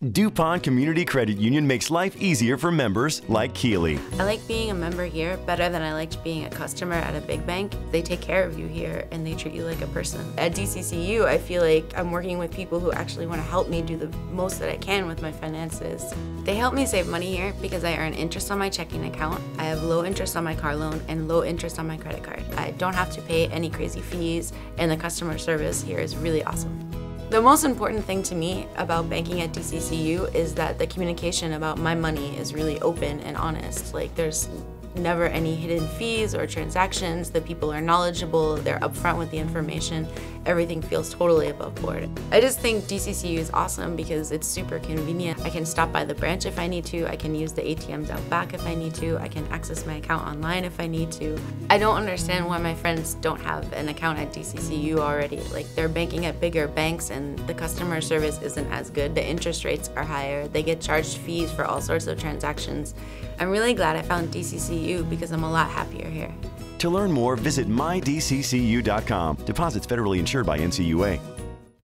DuPont Community Credit Union makes life easier for members like Keili. I like being a member here better than I liked being a customer at a big bank. They take care of you here and they treat you like a person. At DCCU, I feel like I'm working with people who actually want to help me do the most that I can with my finances. They help me save money here because I earn interest on my checking account, I have low interest on my car loan, and low interest on my credit card. I don't have to pay any crazy fees, and the customer service here is really awesome. The most important thing to me about banking at DCCU is that the communication about my money is really open and honest. Like there's never any hidden fees or transactions. The people are knowledgeable, they're upfront with the information. Everything feels totally above board. I just think DCCU is awesome because it's super convenient. I can stop by the branch if I need to. I can use the ATMs out back if I need to. I can access my account online if I need to. I don't understand why my friends don't have an account at DCCU already. Like they're banking at bigger banks and the customer service isn't as good. The interest rates are higher. They get charged fees for all sorts of transactions. I'm really glad I found DCCU because I'm a lot happier here. To learn more, visit mydccu.com. Deposits federally insured by NCUA.